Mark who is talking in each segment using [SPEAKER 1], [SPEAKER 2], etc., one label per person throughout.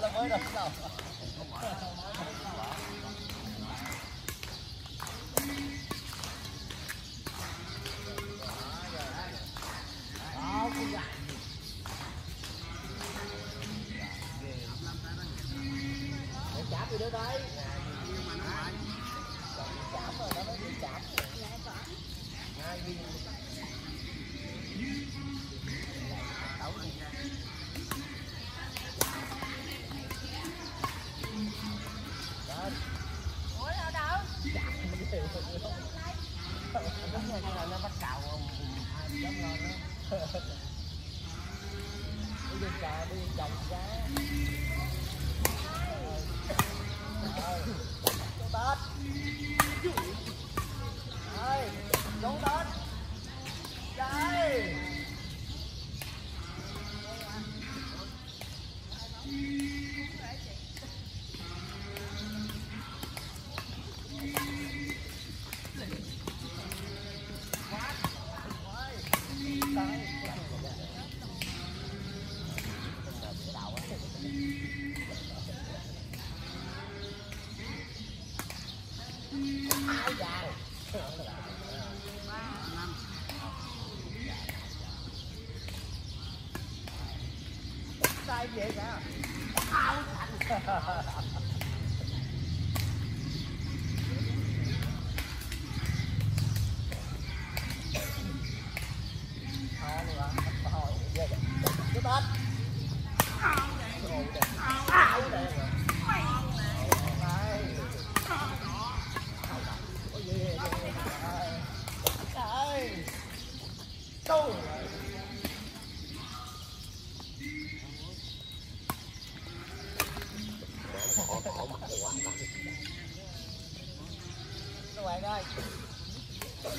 [SPEAKER 1] là mới đầu đầu đúng rồi là nó bắt cào ai dám lo nữa đi đường trà đi đường tết ơi tết đây ai vào sai vậy cả ao thành Thôi đi bạn, thôi, về đi. Cái tết. Ao đen. Ao đen. Đây. Ôi, về, về, về. Đây. Câu. Các bạn ơi. Ôi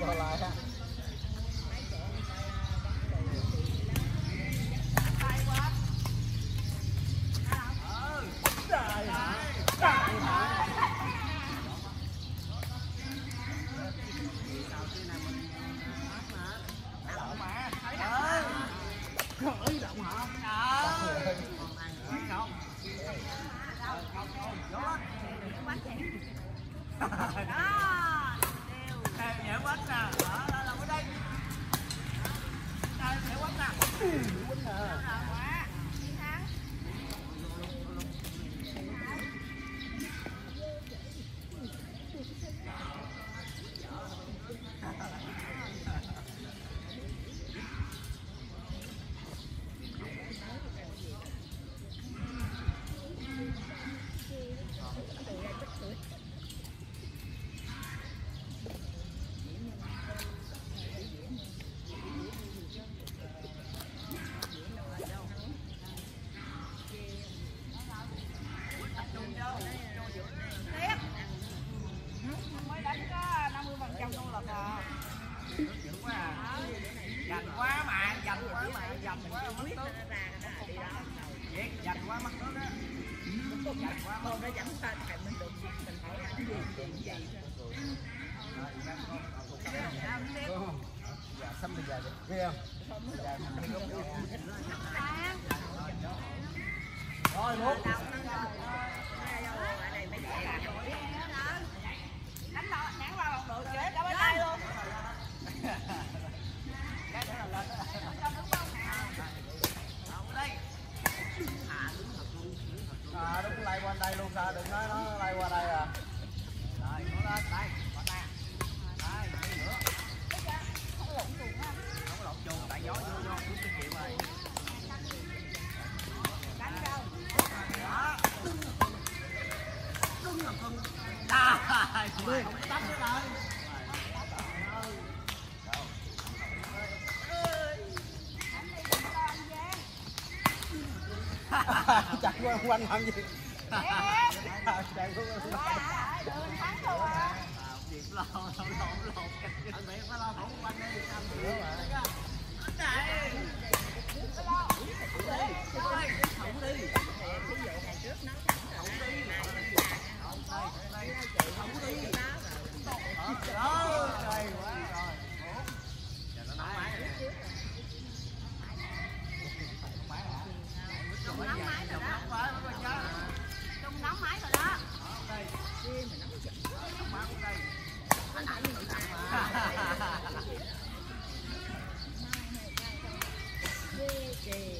[SPEAKER 2] hè
[SPEAKER 1] Rồi, còn lại Dạ, xăm bây giờ đi. Ghê không? Rồi, một.
[SPEAKER 2] Đánh lọ, vào lòng được chế cả bên đây luôn
[SPEAKER 1] À, đúng lại qua đây luôn sao? Đừng nói nó lay qua đây à.
[SPEAKER 3] rồi nó lên đây qua ta đây đây nữa không có lộn chuồng tại gió vô vô xuống cái chịu rồi đó cưng là cưng à không tắm nữa rồi
[SPEAKER 1] Chặt qua quanh làm gì?
[SPEAKER 2] Em
[SPEAKER 1] chạy xuống luôn.
[SPEAKER 2] Ba, đường thắng thua
[SPEAKER 3] việc lo lo lộn lộn cái phải lo thủ quanh đi sao
[SPEAKER 1] Đúng rồi.
[SPEAKER 3] này
[SPEAKER 2] Trung nóng máy rồi đó Trung nóng máy rồi đó Nói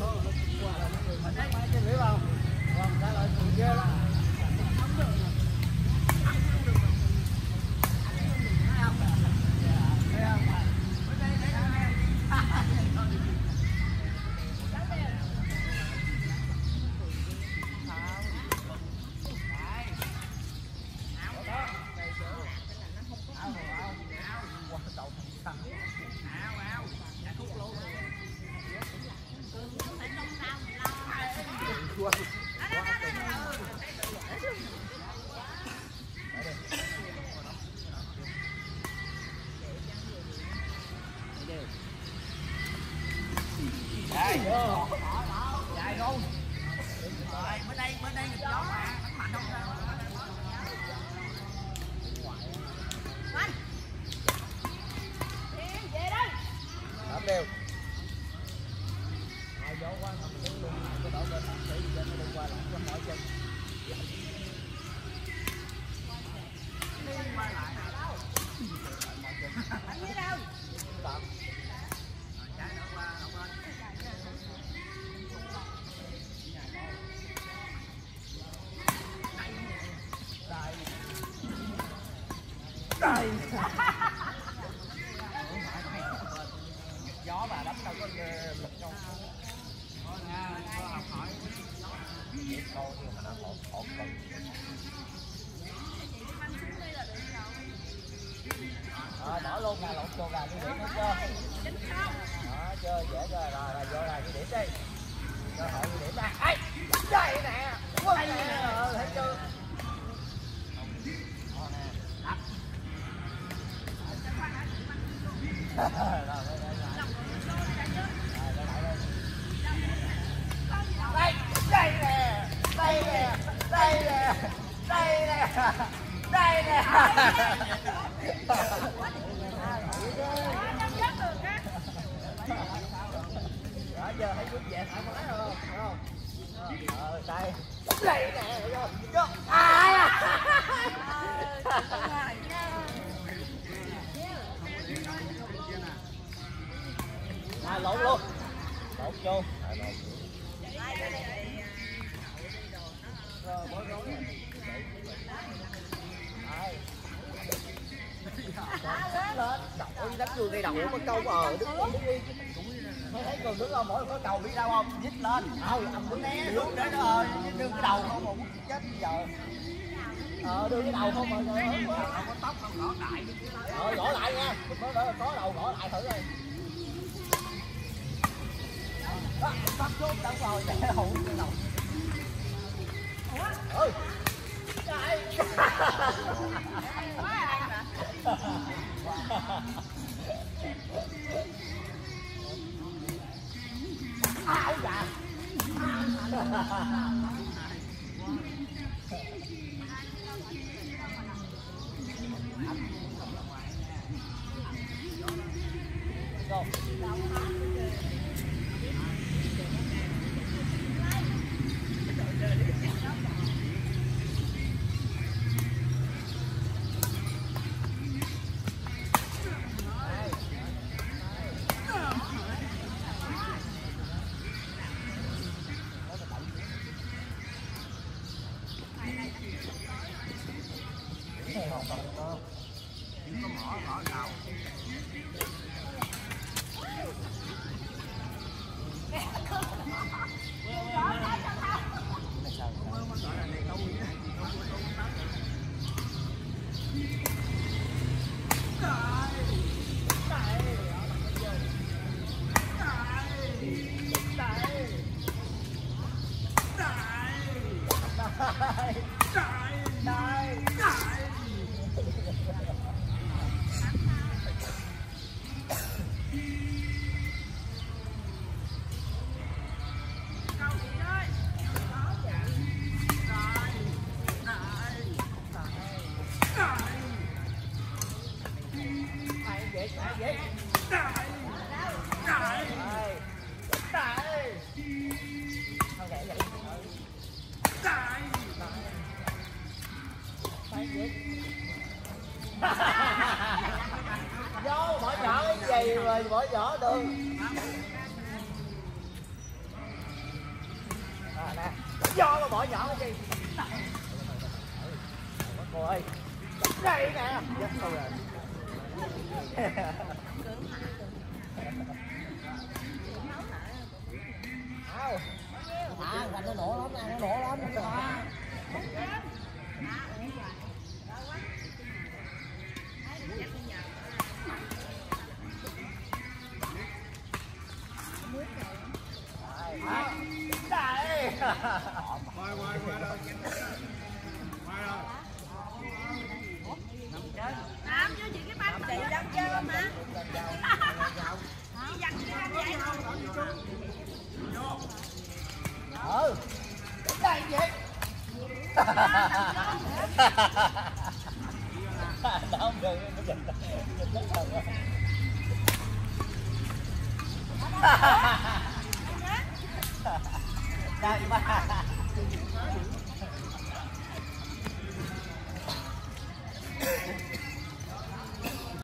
[SPEAKER 1] thôi nó qua là mấy người mình máy cái biết không?
[SPEAKER 4] Vâng, trả lại chuyện ghê lắm.
[SPEAKER 3] Đây.
[SPEAKER 4] Câu nhưng mà nó hột hột cần. Rồi, bỏ luôn gà lộn vô gà đi điểm hết chưa? Đó, chơi dễ chưa? Rồi, rồi, vô là đi điểm đi. Cơ hội đi điểm ra. ấy chơi nè. quên nè, thấy chưa? Đó nè, đập. Rồi, rồi, rồi, rồi. Rồi, rồi, rồi, rồi. đây đây nè đây nè đây nè đây nè. Đây đó giờ thấy chút về thoải mái rồi không ờ đây đây nè vô vô à à lộn luôn. Lộn vô. rồi bối rối lên đánh vô cây đầu có câu ờ đứng đứng đi mới thấy cường đứng không mỗi có cầu đi đâu không dít lên Thôi, ông đứng né đứng để nó ờ đưa cái đầu không một muốn chết bây giờ ờ đưa cái đầu không mọi người
[SPEAKER 3] Không có tóc, không gõ đại.
[SPEAKER 4] rồi gõ lại nha có có có đầu gõ lại thử đi đó bắt xuống đâu rồi để hụt cái đầu Ủa? Ừ. Ha ha ha. Vô bỏ nhỏ cái gì rồi bỏ nhỏ được à, nè do mà bỏ nhỏ cái gì cô ơi đây nè dắt tôi rồi nó nổ lắm, ăn nó nổ lắm. Nó